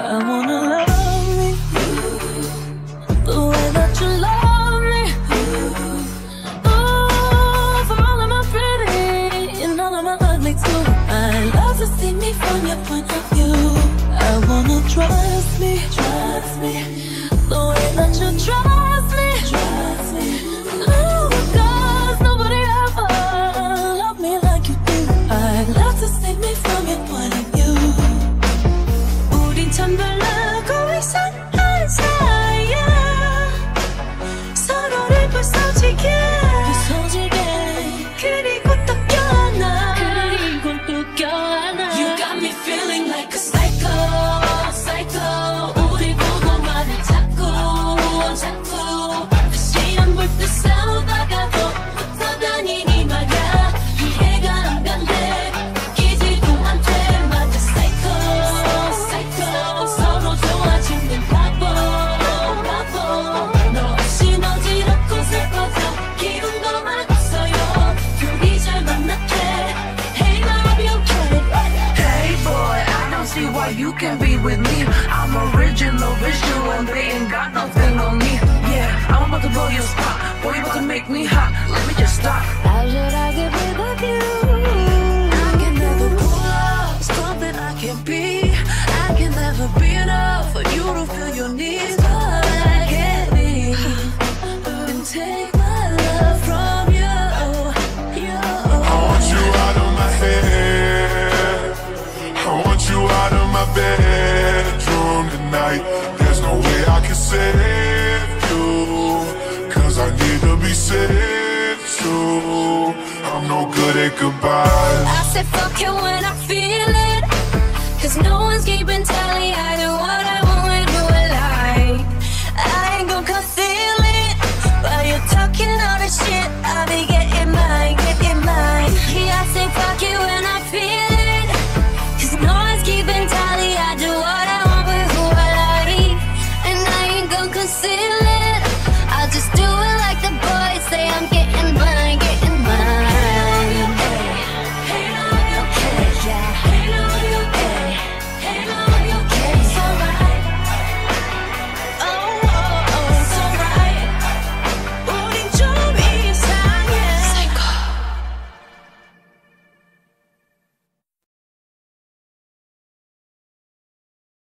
I wanna love me the way that you love me. Oh, For all of my pretty and all of my ugly too. I love to see me from your point of view. I wanna trust me. Trust like a psycho. With me. I'm original, visual, and they ain't got nothing on me. Yeah, I'm about to blow your spot. Boy, you about to make me hot. Let me just stop. Bedroom tonight. There's no way I can save you. Cause I need to be saved too. I'm no good at goodbyes. I said fuck it when I feel it. Cause no one's keeping tally. I do what See.